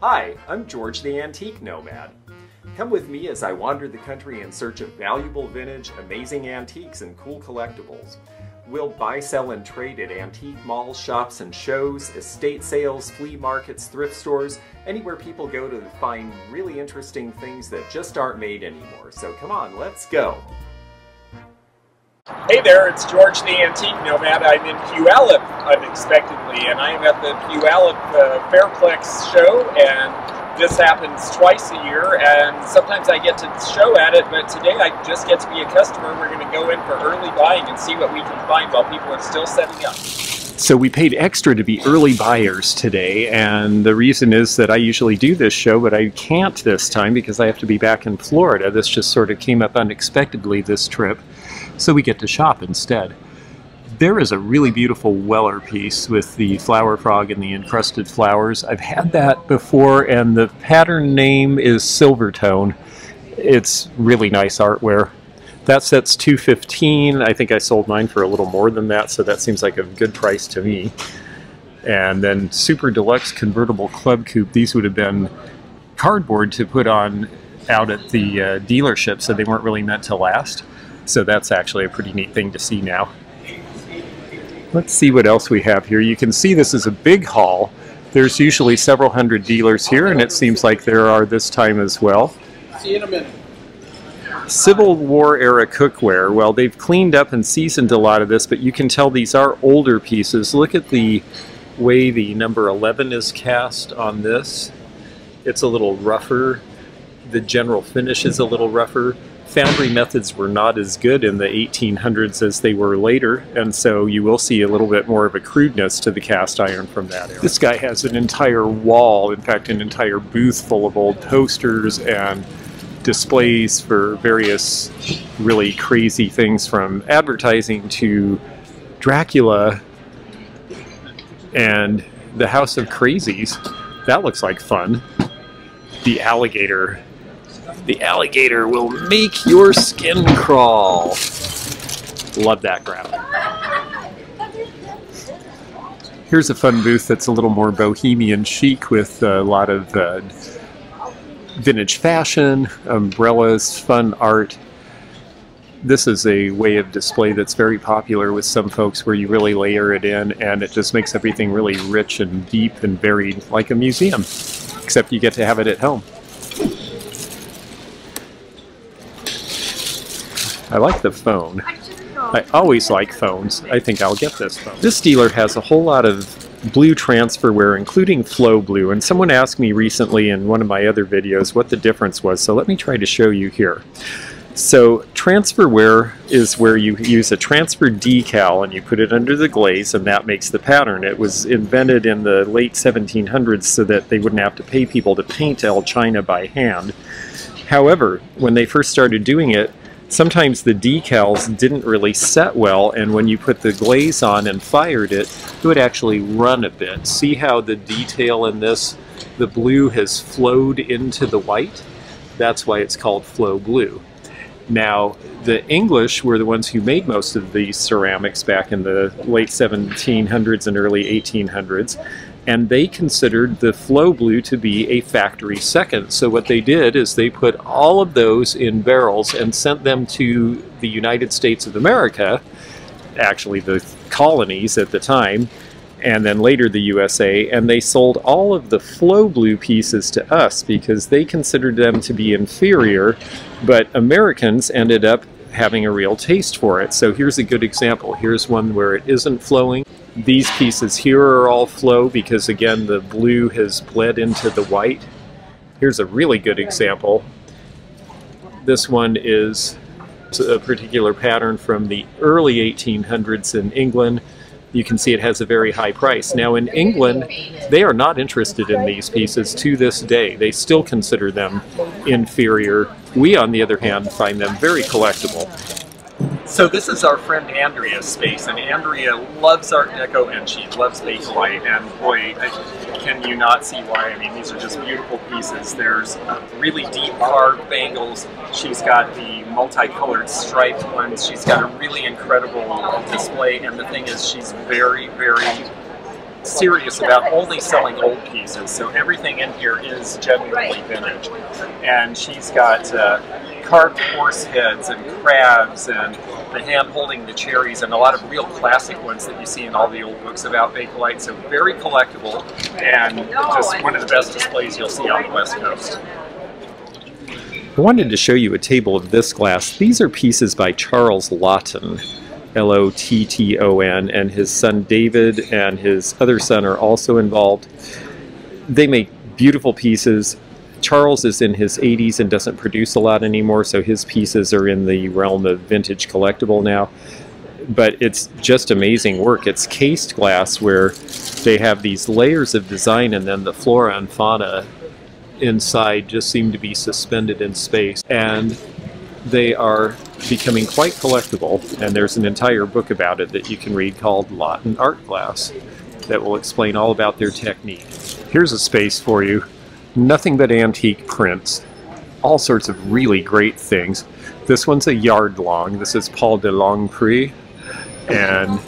Hi, I'm George the Antique Nomad. Come with me as I wander the country in search of valuable vintage, amazing antiques, and cool collectibles. We'll buy, sell, and trade at antique malls, shops, and shows, estate sales, flea markets, thrift stores, anywhere people go to find really interesting things that just aren't made anymore. So come on, let's go! Hey there, it's George the Antique Nomad. I'm in Puyallup unexpectedly, and I'm at the Puyallup uh, Fairplex show, and this happens twice a year, and sometimes I get to show at it, but today I just get to be a customer. We're going to go in for early buying and see what we can find while people are still setting up. So we paid extra to be early buyers today, and the reason is that I usually do this show, but I can't this time because I have to be back in Florida. This just sort of came up unexpectedly this trip so we get to shop instead. There is a really beautiful Weller piece with the flower frog and the encrusted flowers. I've had that before and the pattern name is Silvertone. It's really nice artware. That set's 215. I think I sold mine for a little more than that, so that seems like a good price to me. And then Super Deluxe Convertible Club Coupe. These would have been cardboard to put on out at the uh, dealership, so they weren't really meant to last. So that's actually a pretty neat thing to see now. Let's see what else we have here. You can see this is a big haul. There's usually several hundred dealers here, and it seems like there are this time as well. See you in a minute. Civil War era cookware. Well, they've cleaned up and seasoned a lot of this, but you can tell these are older pieces. Look at the way the number 11 is cast on this. It's a little rougher. The general finish is a little rougher foundry methods were not as good in the 1800s as they were later, and so you will see a little bit more of a crudeness to the cast iron from that era. This guy has an entire wall, in fact, an entire booth full of old posters and displays for various really crazy things from advertising to Dracula and the House of Crazies. That looks like fun. The alligator the alligator will make your skin crawl. Love that graphic. Here's a fun booth that's a little more bohemian chic with a lot of uh, vintage fashion, umbrellas, fun art. This is a way of display that's very popular with some folks where you really layer it in and it just makes everything really rich and deep and varied like a museum, except you get to have it at home. I like the phone. I always like phones. I think I'll get this phone. This dealer has a whole lot of blue transferware, including Flow Blue, and someone asked me recently in one of my other videos what the difference was, so let me try to show you here. So transferware is where you use a transfer decal and you put it under the glaze and that makes the pattern. It was invented in the late 1700s so that they wouldn't have to pay people to paint El China by hand. However, when they first started doing it, sometimes the decals didn't really set well and when you put the glaze on and fired it, it would actually run a bit. See how the detail in this, the blue has flowed into the white? That's why it's called flow blue. Now, the English were the ones who made most of these ceramics back in the late 1700s and early 1800s, and they considered the flow blue to be a factory second. So what they did is they put all of those in barrels and sent them to the United States of America, actually the colonies at the time, and then later the USA, and they sold all of the flow blue pieces to us because they considered them to be inferior, but Americans ended up having a real taste for it. So here's a good example. Here's one where it isn't flowing. These pieces here are all flow because again the blue has bled into the white. Here's a really good example. This one is a particular pattern from the early 1800s in England. You can see it has a very high price. Now in England, they are not interested in these pieces to this day. They still consider them inferior. We, on the other hand, find them very collectible. So this is our friend Andrea's space, and Andrea loves Art Deco and she loves Bakelite, and boy, can you not see why. I mean, these are just beautiful pieces. There's really deep carved bangles. She's got the multicolored striped ones. She's got a really incredible display, and the thing is, she's very, very serious about only selling old pieces, so everything in here is genuinely vintage. And she's got uh, carved horse heads and crabs and the hand holding the cherries and a lot of real classic ones that you see in all the old books about Bakelite. So very collectible and just one of the best displays you'll see on the West Coast. I wanted to show you a table of this glass. These are pieces by Charles Lotton, L-O-T-T-O-N, and his son David and his other son are also involved. They make beautiful pieces Charles is in his 80s and doesn't produce a lot anymore, so his pieces are in the realm of vintage collectible now. But it's just amazing work. It's cased glass where they have these layers of design and then the flora and fauna inside just seem to be suspended in space. And they are becoming quite collectible, and there's an entire book about it that you can read called Lotton Art Glass that will explain all about their technique. Here's a space for you nothing but antique prints, all sorts of really great things. This one's a yard long. This is Paul de Longpre, and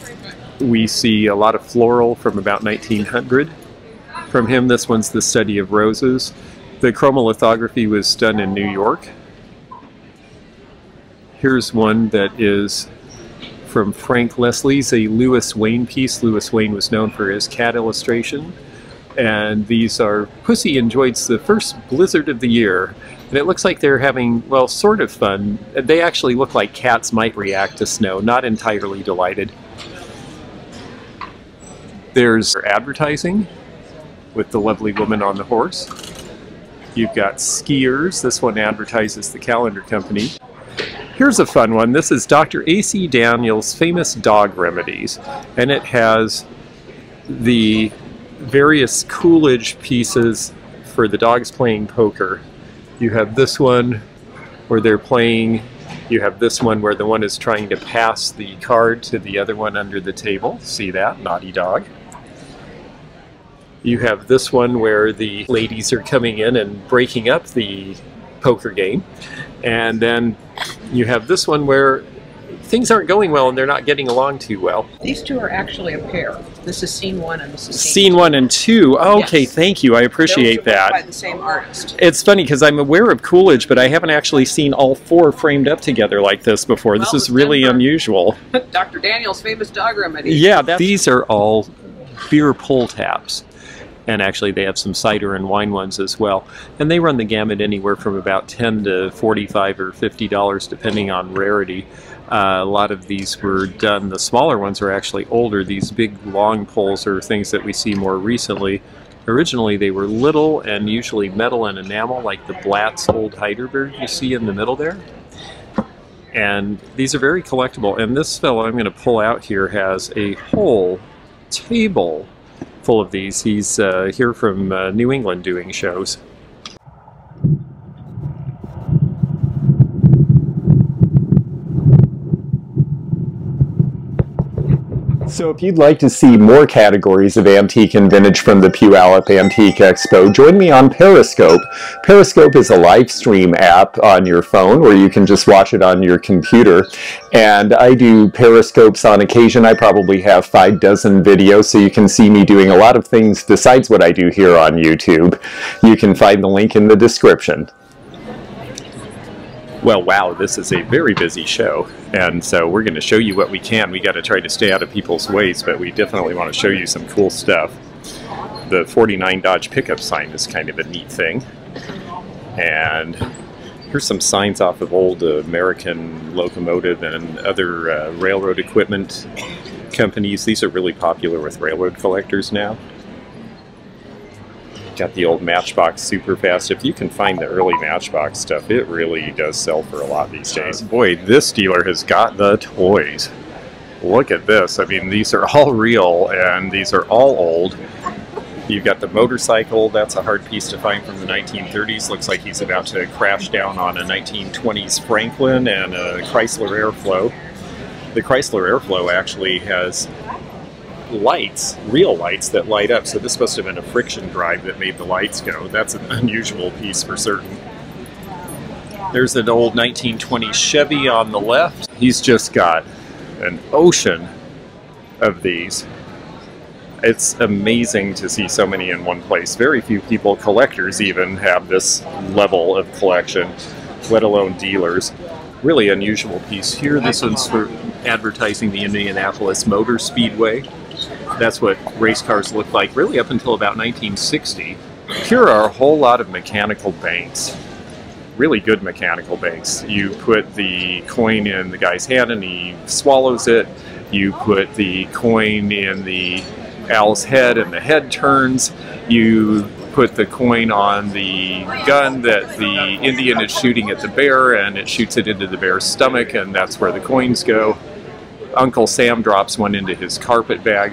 we see a lot of floral from about 1900. From him, this one's The Study of Roses. The chromolithography was done in New York. Here's one that is from Frank Leslie's, a Louis Wain piece. Louis Wain was known for his cat illustration and these are Pussy enjoyed the first blizzard of the year, and it looks like they're having, well, sort of fun. They actually look like cats might react to snow, not entirely delighted. There's advertising with the lovely woman on the horse. You've got skiers. This one advertises the calendar company. Here's a fun one. This is Dr. A.C. Daniels' famous dog remedies, and it has the various Coolidge pieces for the dogs playing poker. You have this one where they're playing, you have this one where the one is trying to pass the card to the other one under the table. See that? Naughty dog. You have this one where the ladies are coming in and breaking up the poker game. And then you have this one where things aren't going well and they're not getting along too well. These two are actually a pair. This is scene one and this is scene, scene one and two. okay, yes. thank you. I appreciate that. By the same artist. It's funny because I'm aware of Coolidge, but I haven't actually seen all four framed up together like this before. Well, this is really unusual. Dr. Daniel's famous dog remedy. Yeah, these are all beer pull tabs and actually they have some cider and wine ones as well. And they run the gamut anywhere from about 10 to 45 or 50 dollars depending on rarity. Uh, a lot of these were done, the smaller ones are actually older. These big long poles are things that we see more recently. Originally they were little and usually metal and enamel like the Blatz Old Heidelberg you see in the middle there. And these are very collectible. And this fellow I'm going to pull out here has a whole table full of these. He's uh, here from uh, New England doing shows. So if you'd like to see more categories of antique and vintage from the Puyallup Antique Expo, join me on Periscope. Periscope is a live stream app on your phone where you can just watch it on your computer. And I do Periscopes on occasion. I probably have five dozen videos, so you can see me doing a lot of things besides what I do here on YouTube. You can find the link in the description. Well, wow, this is a very busy show, and so we're going to show you what we can. We got to try to stay out of people's ways, but we definitely want to show you some cool stuff. The 49 Dodge pickup sign is kind of a neat thing. And here's some signs off of old American locomotive and other uh, railroad equipment companies. These are really popular with railroad collectors now got the old Matchbox super fast. If you can find the early Matchbox stuff, it really does sell for a lot these days. Boy, this dealer has got the toys. Look at this. I mean, these are all real and these are all old. You've got the motorcycle. That's a hard piece to find from the 1930s. Looks like he's about to crash down on a 1920s Franklin and a Chrysler Airflow. The Chrysler Airflow actually has lights, real lights that light up. So this must have been a friction drive that made the lights go. That's an unusual piece for certain. There's an old 1920 Chevy on the left. He's just got an ocean of these. It's amazing to see so many in one place. Very few people, collectors even, have this level of collection, let alone dealers. Really unusual piece here. This one's for advertising the Indianapolis Motor Speedway. That's what race cars looked like really up until about 1960. Here are a whole lot of mechanical banks. Really good mechanical banks. You put the coin in the guy's hand and he swallows it. You put the coin in the owl's head and the head turns. You put the coin on the gun that the Indian is shooting at the bear and it shoots it into the bear's stomach and that's where the coins go. Uncle Sam drops one into his carpet bag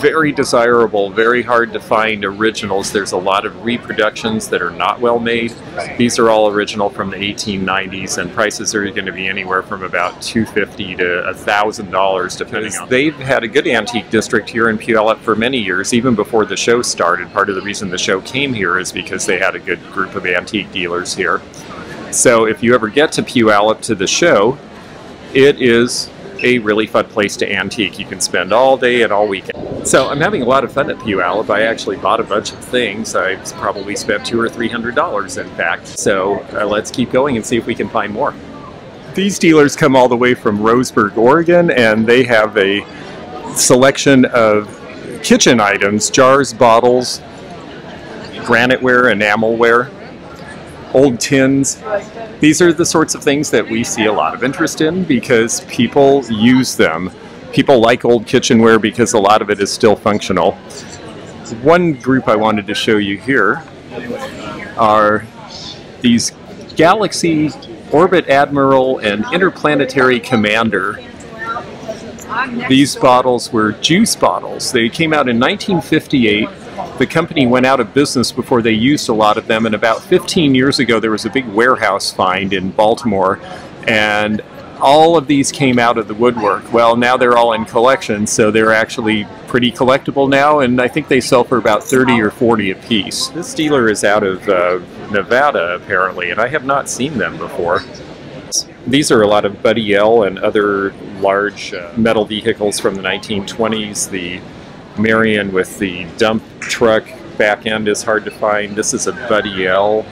very desirable, very hard to find originals. There's a lot of reproductions that are not well made. These are all original from the 1890s, and prices are going to be anywhere from about 250 to $1,000 depending on. They've had a good antique district here in Puyallup for many years, even before the show started. Part of the reason the show came here is because they had a good group of antique dealers here. So if you ever get to Puyallup to the show, it is a really fun place to antique. You can spend all day and all weekend. So I'm having a lot of fun at Puyallup. I actually bought a bunch of things. I probably spent two or three hundred dollars in fact. So uh, let's keep going and see if we can find more. These dealers come all the way from Roseburg, Oregon, and they have a selection of kitchen items, jars, bottles, graniteware, enamelware, old tins. These are the sorts of things that we see a lot of interest in because people use them. People like old kitchenware because a lot of it is still functional. One group I wanted to show you here are these Galaxy Orbit Admiral and Interplanetary Commander. These bottles were juice bottles. They came out in 1958 the company went out of business before they used a lot of them. And about 15 years ago, there was a big warehouse find in Baltimore, and all of these came out of the woodwork. Well, now they're all in collections, so they're actually pretty collectible now, and I think they sell for about 30 or 40 a piece. This dealer is out of uh, Nevada, apparently, and I have not seen them before. These are a lot of Buddy L and other large uh, metal vehicles from the 1920s. The Marion with the dump truck back end is hard to find. This is a Buddy L.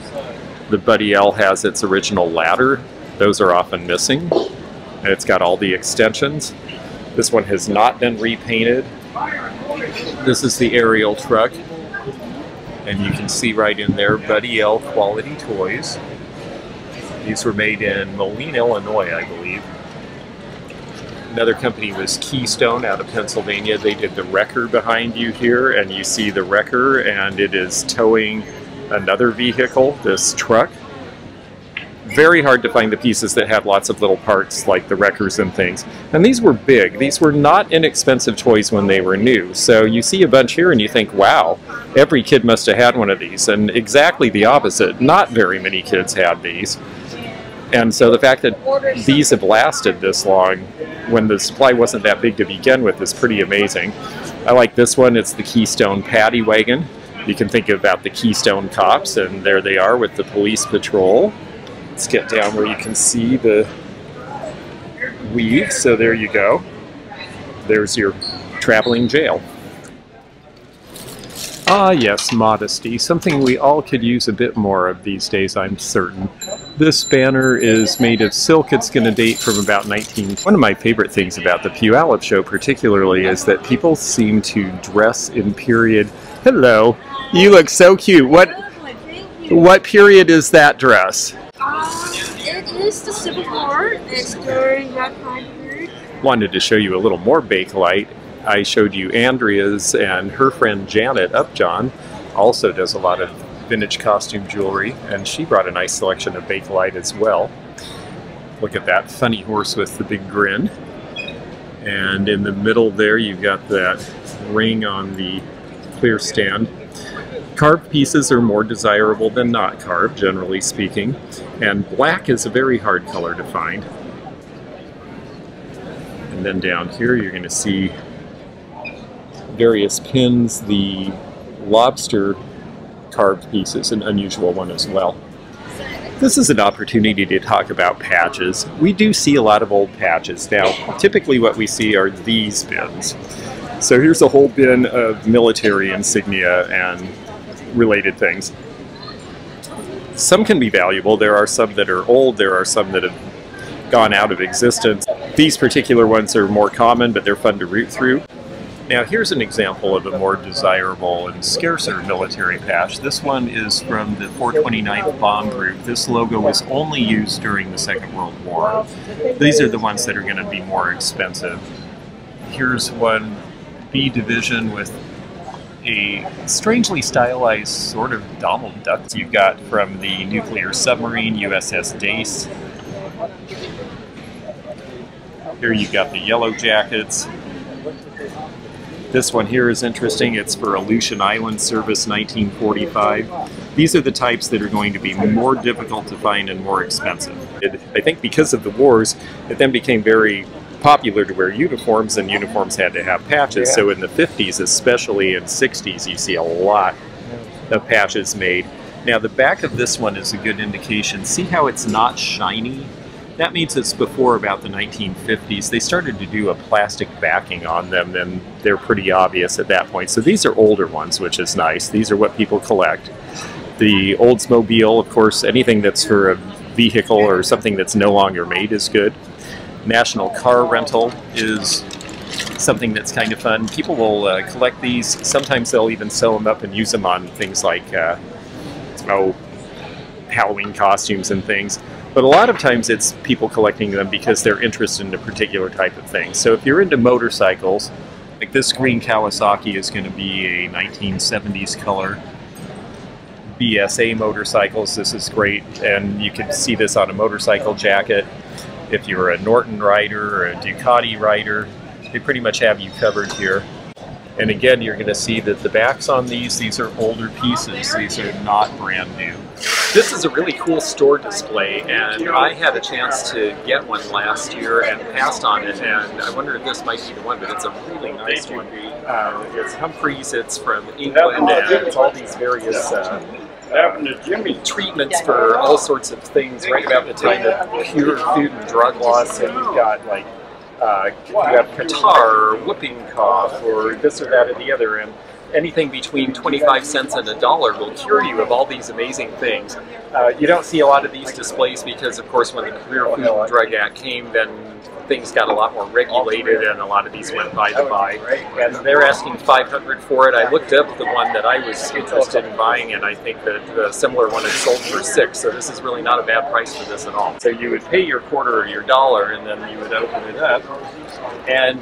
The Buddy L has its original ladder. Those are often missing. And it's got all the extensions. This one has not been repainted. This is the aerial truck. And you can see right in there, Buddy L quality toys. These were made in Moline, Illinois, I believe. Another company was Keystone out of Pennsylvania. They did the wrecker behind you here, and you see the wrecker, and it is towing another vehicle, this truck. Very hard to find the pieces that had lots of little parts like the wreckers and things. And these were big. These were not inexpensive toys when they were new. So you see a bunch here and you think, wow, every kid must have had one of these. And exactly the opposite. Not very many kids had these. And so the fact that these have lasted this long when the supply wasn't that big to begin with is pretty amazing. I like this one. It's the Keystone Paddy Wagon. You can think about the Keystone Cops, and there they are with the police patrol. Let's get down where you can see the weave. So there you go. There's your traveling jail. Ah yes, modesty. Something we all could use a bit more of these days, I'm certain. This banner is made of silk. It's going to date from about 19... One of my favorite things about the Puyallup show particularly is that people seem to dress in period... Hello! You look so cute. What what period is that dress? Um, it is the Civil War. It's during that time period. Wanted to show you a little more Bakelite I showed you Andrea's and her friend Janet Upjohn also does a lot of vintage costume jewelry and she brought a nice selection of Bakelite as well. Look at that funny horse with the big grin. And in the middle there you've got that ring on the clear stand. Carved pieces are more desirable than not carved, generally speaking, and black is a very hard color to find. And then down here you're going to see various pins, the lobster carved piece is an unusual one as well. This is an opportunity to talk about patches. We do see a lot of old patches. Now, typically what we see are these bins. So here's a whole bin of military insignia and related things. Some can be valuable. There are some that are old. There are some that have gone out of existence. These particular ones are more common, but they're fun to root through. Now here's an example of a more desirable and scarcer military patch. This one is from the 429th Bomb Group. This logo was only used during the Second World War. These are the ones that are going to be more expensive. Here's one B Division with a strangely stylized sort of Donald Duck you got from the nuclear submarine USS Dace. Here you've got the yellow jackets. This one here is interesting. It's for Aleutian Island Service 1945. These are the types that are going to be more difficult to find and more expensive. It, I think because of the wars, it then became very popular to wear uniforms, and uniforms had to have patches. Yeah. So in the 50s, especially in 60s, you see a lot of patches made. Now the back of this one is a good indication. See how it's not shiny? That means it's before about the 1950s. They started to do a plastic backing on them, and they're pretty obvious at that point. So these are older ones, which is nice. These are what people collect. The Oldsmobile, of course, anything that's for a vehicle or something that's no longer made is good. National Car Rental is something that's kind of fun. People will uh, collect these. Sometimes they'll even sew them up and use them on things like, uh, oh, Halloween costumes and things. But a lot of times it's people collecting them because they're interested in a particular type of thing. So if you're into motorcycles, like this green Kawasaki is going to be a 1970s color. BSA motorcycles, this is great, and you can see this on a motorcycle jacket. If you're a Norton rider or a Ducati rider, they pretty much have you covered here. And again, you're going to see that the backs on these, these are older pieces. These are not brand new. This is a really cool store display, and I had a chance to get one last year and passed on it, and I wonder if this might be the one, but it's a really nice one. Uh, it's Humphreys, it's from England, and it's all these various uh, treatments for all sorts of things right about the time of pure food and drug laws, and you've got like uh, you have or whooping cough or this or that or the other, and anything between 25 cents and a dollar will cure you of all these amazing things. Uh, you don't see a lot of these displays because, of course, when the Pure Food and Drug Act came, then things got a lot more regulated and a lot of these went by the by. And they're asking 500 for it. I looked up the one that I was interested in buying and I think that the similar one is sold for six. So this is really not a bad price for this at all. So you would pay your quarter or your dollar and then you would open it up and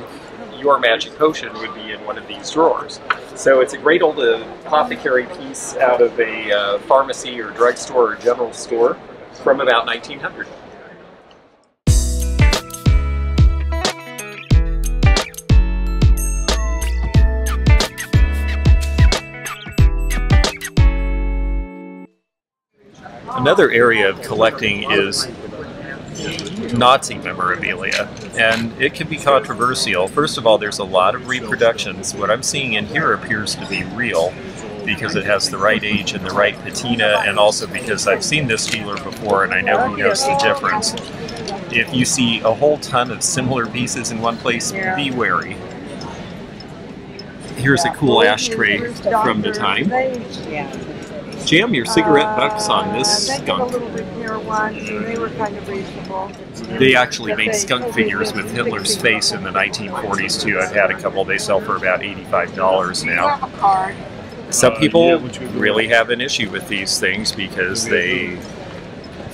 your magic potion would be in one of these drawers. So it's a great old apothecary piece out of a uh, pharmacy or drugstore or general store from about 1900. Another area of collecting is Nazi memorabilia, and it can be controversial. First of all, there's a lot of reproductions. What I'm seeing in here appears to be real because it has the right age and the right patina, and also because I've seen this dealer before and I know he knows the difference. If you see a whole ton of similar pieces in one place, be wary. Here's a cool ashtray from the time jam your cigarette butts on this skunk. They actually made skunk figures with Hitler's face in the 1940s too. I've had a couple. They sell for about $85 now. Some people really have an issue with these things because they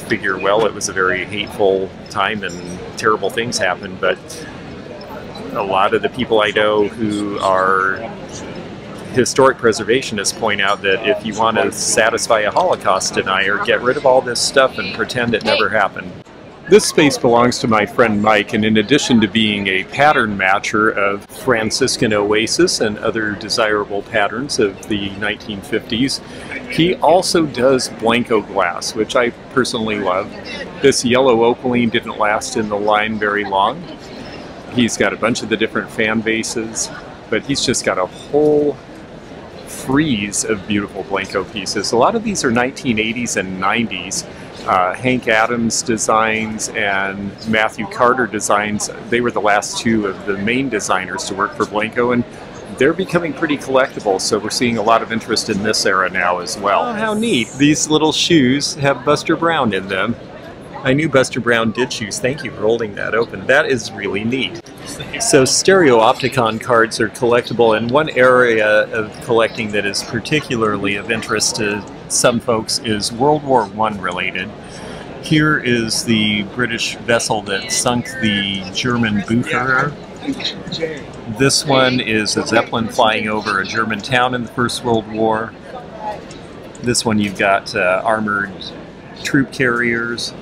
figure, well, it was a very hateful time and terrible things happened, but a lot of the people I know who are historic preservationists point out that if you want to satisfy a Holocaust denier, get rid of all this stuff and pretend it never happened. This space belongs to my friend Mike, and in addition to being a pattern matcher of Franciscan oasis and other desirable patterns of the 1950s, he also does Blenko glass, which I personally love. This yellow opaline didn't last in the line very long. He's got a bunch of the different fan bases, but he's just got a whole frieze of beautiful Blenko pieces. A lot of these are 1980s and 90s. Uh, Hank Adams designs and Matthew Carter designs, they were the last two of the main designers to work for Blenko, and they're becoming pretty collectible, so we're seeing a lot of interest in this era now as well. Oh, how neat! These little shoes have Buster Brown in them. I knew Buster Brown did shoes. Thank you for holding that open. That is really neat. So Stereopticon cards are collectible, and one area of collecting that is particularly of interest to some folks is World War I related. Here is the British vessel that sunk the German Blücher. This one is a Zeppelin flying over a German town in the First World War. This one you've got uh, armored troop carriers.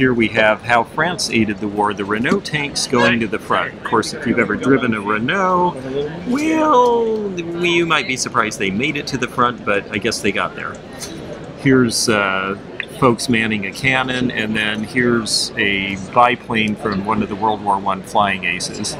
Here we have how France aided the war, the Renault tanks going to the front. Of course, if you've ever driven a Renault, well, you might be surprised they made it to the front, but I guess they got there. Here's uh, folks manning a cannon, and then here's a biplane from one of the World War I flying aces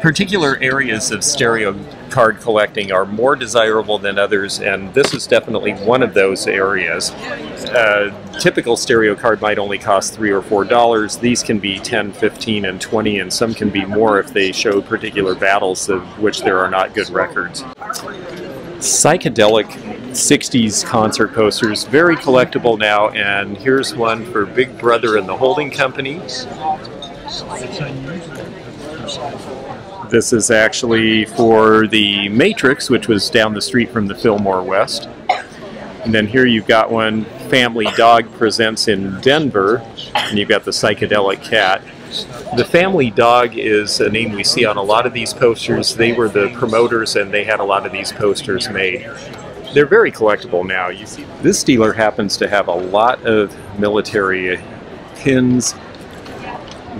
particular areas of stereo card collecting are more desirable than others, and this is definitely one of those areas. A typical stereo card might only cost three or four dollars. These can be 10, 15, and 20, and some can be more if they show particular battles of which there are not good records. Psychedelic 60s concert posters, very collectible now, and here's one for Big Brother and the Holding Company. This is actually for the Matrix, which was down the street from the Fillmore West. And then here you've got one Family Dog presents in Denver, and you've got the Psychedelic Cat. The Family Dog is a name we see on a lot of these posters. They were the promoters and they had a lot of these posters made. They're very collectible now. You see, this dealer happens to have a lot of military pins,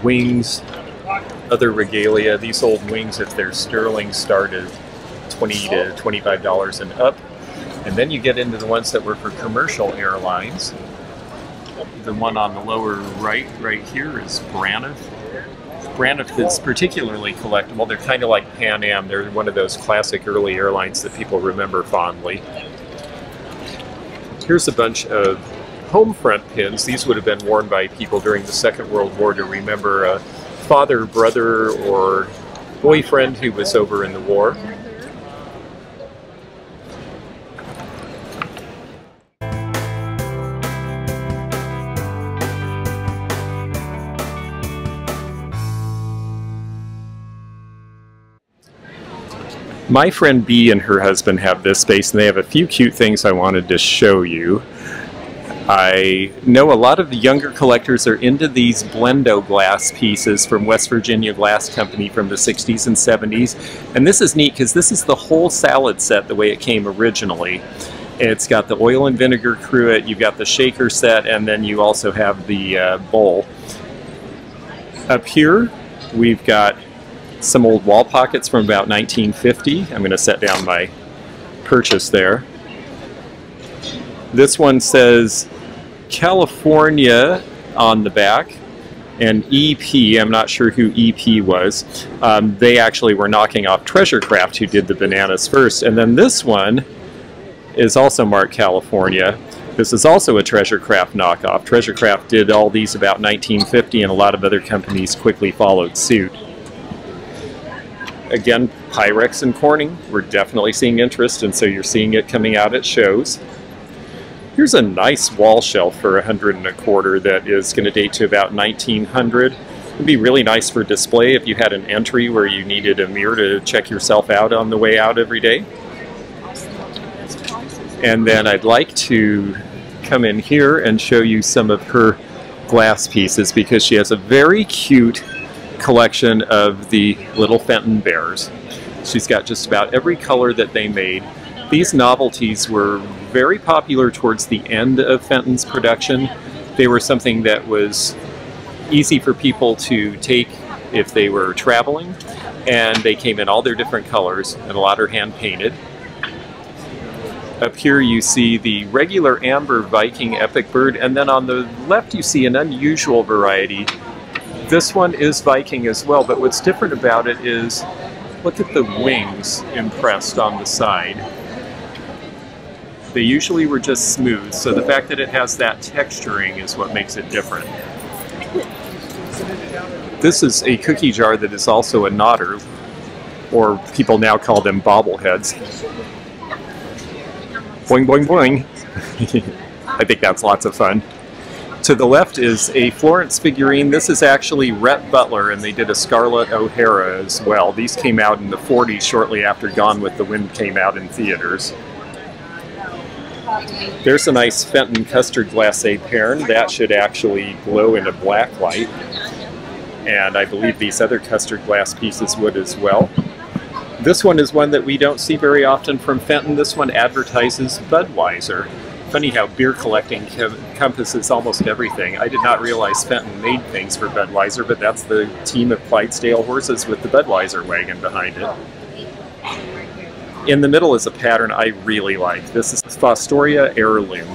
wings, other regalia. These old wings, if they're sterling, start at 20 to $25 and up. And then you get into the ones that were for commercial airlines. The one on the lower right, right here, is Braniff. Braniff is particularly collectible. They're kind of like Pan Am. They're one of those classic early airlines that people remember fondly. Here's a bunch of home front pins. These would have been worn by people during the Second World War to remember uh, father, brother, or boyfriend who was over in the war. My friend B and her husband have this space and they have a few cute things I wanted to show you. I know a lot of the younger collectors are into these Blendo glass pieces from West Virginia Glass Company from the 60s and 70s. And this is neat because this is the whole salad set the way it came originally. It's got the oil and vinegar cruet, you've got the shaker set, and then you also have the uh, bowl. Up here, we've got some old wall pockets from about 1950. I'm going to set down my purchase there. This one says California on the back and EP, I'm not sure who EP was, um, they actually were knocking off Treasure Craft who did the bananas first. And then this one is also marked California. This is also a Treasure Craft knockoff. Treasure Craft did all these about 1950 and a lot of other companies quickly followed suit. Again, Pyrex and Corning, we're definitely seeing interest and so you're seeing it coming out at shows. Here's a nice wall shelf for a hundred and a quarter that is going to date to about 1900. It'd be really nice for display if you had an entry where you needed a mirror to check yourself out on the way out every day. And then I'd like to come in here and show you some of her glass pieces because she has a very cute collection of the little Fenton bears. She's got just about every color that they made. These novelties were very popular towards the end of Fenton's production. They were something that was easy for people to take if they were traveling, and they came in all their different colors, and a lot are hand painted. Up here you see the regular amber Viking epic bird, and then on the left you see an unusual variety. This one is Viking as well, but what's different about it is look at the wings impressed on the side. They usually were just smooth, so the fact that it has that texturing is what makes it different. This is a cookie jar that is also a nodder. or people now call them bobbleheads. Boing, boing, boing. I think that's lots of fun. To the left is a Florence figurine. This is actually Rhett Butler, and they did a Scarlett O'Hara as well. These came out in the 40s, shortly after Gone with the Wind came out in theaters. There's a nice Fenton custard glacé pairn. That should actually glow in a black light. And I believe these other custard glass pieces would as well. This one is one that we don't see very often from Fenton. This one advertises Budweiser. Funny how beer collecting encompasses almost everything. I did not realize Fenton made things for Budweiser, but that's the team of Clydesdale horses with the Budweiser wagon behind it. In the middle is a pattern I really like. This is Fostoria Heirloom,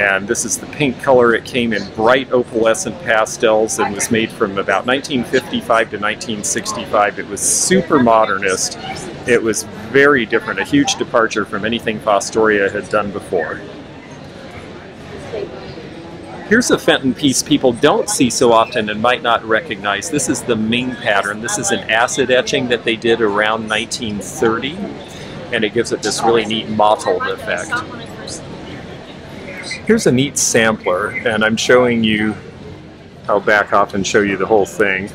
and this is the pink color. It came in bright opalescent pastels and was made from about 1955 to 1965. It was super modernist. It was very different, a huge departure from anything Fostoria had done before. Here's a Fenton piece people don't see so often and might not recognize. This is the Ming pattern. This is an acid etching that they did around 1930 and it gives it this really neat mottled effect. Here's a neat sampler, and I'm showing you, I'll back off and show you the whole thing.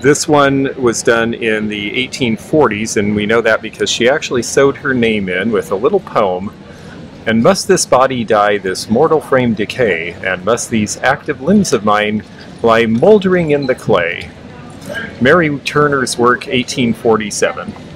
This one was done in the 1840s, and we know that because she actually sewed her name in with a little poem. And must this body die, this mortal frame decay, and must these active limbs of mine lie mouldering in the clay. Mary Turner's work, 1847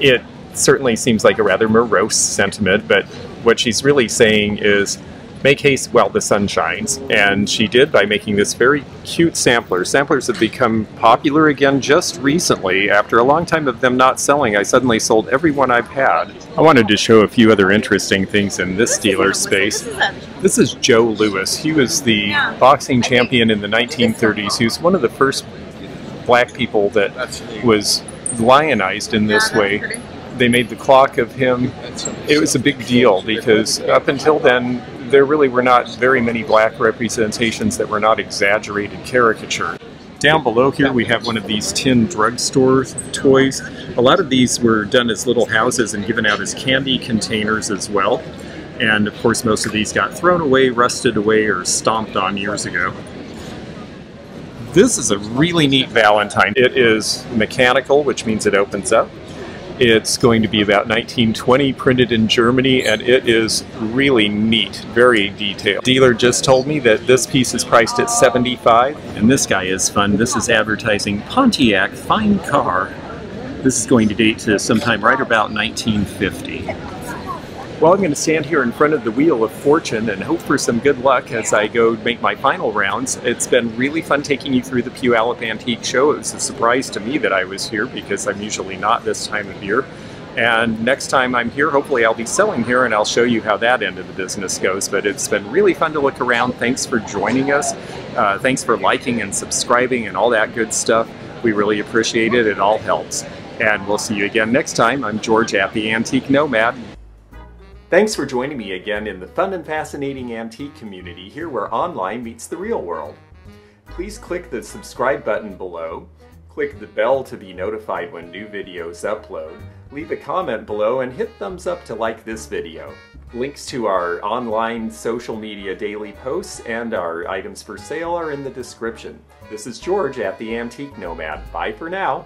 it certainly seems like a rather morose sentiment, but what she's really saying is make haste while the sun shines. And she did by making this very cute sampler. Samplers have become popular again just recently. After a long time of them not selling, I suddenly sold every one I've had. I wanted to show a few other interesting things in this dealer space. This is Joe Louis. He was the boxing champion in the 1930s. He was one of the first black people that was lionized in this way. They made the clock of him. It was a big deal because up until then, there really were not very many black representations that were not exaggerated caricature. Down below here we have one of these tin drugstore toys. A lot of these were done as little houses and given out as candy containers as well. And of course most of these got thrown away, rusted away, or stomped on years ago. This is a really neat Valentine. It is mechanical, which means it opens up. It's going to be about 1920, printed in Germany, and it is really neat, very detailed. Dealer just told me that this piece is priced at 75, and this guy is fun. This is advertising Pontiac Fine Car. This is going to date to sometime right about 1950. Well, I'm going to stand here in front of the Wheel of Fortune and hope for some good luck as I go make my final rounds. It's been really fun taking you through the Puyallup Antique Show. It was a surprise to me that I was here because I'm usually not this time of year. And next time I'm here, hopefully I'll be selling here and I'll show you how that end of the business goes. But it's been really fun to look around. Thanks for joining us. Uh, thanks for liking and subscribing and all that good stuff. We really appreciate it. It all helps. And we'll see you again next time. I'm George at the Antique Nomad. Thanks for joining me again in the fun and fascinating antique community here where online meets the real world. Please click the subscribe button below, click the bell to be notified when new videos upload, leave a comment below, and hit thumbs up to like this video. Links to our online social media daily posts and our items for sale are in the description. This is George at the Antique Nomad. Bye for now.